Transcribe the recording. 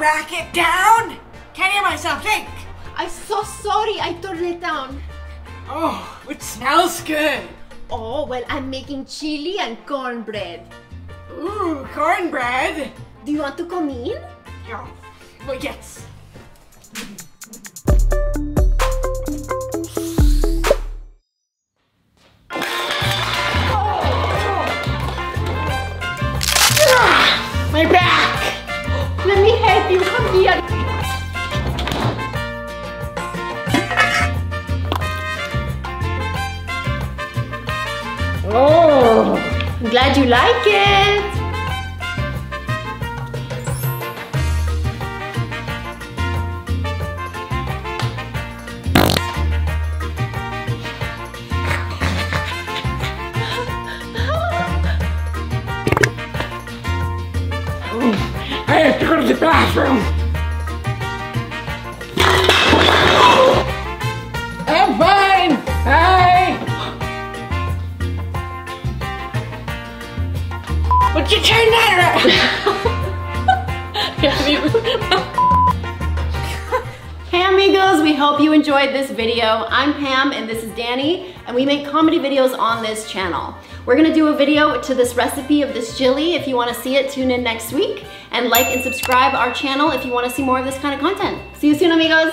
rack it down? Can't hear myself think. I'm so sorry I turned it down. Oh, it smells good. Oh, well, I'm making chili and cornbread. Ooh, cornbread. Do you want to come in? Yeah. Well, yes. My back! Come here. Oh, I'm glad you like it. to go to the bathroom. I'm fine. Hi. Would you turn that Hey amigos, we hope you enjoyed this video. I'm Pam and this is Danny and we make comedy videos on this channel. We're gonna do a video to this recipe of this chili. If you wanna see it, tune in next week and like and subscribe our channel if you wanna see more of this kind of content. See you soon amigos.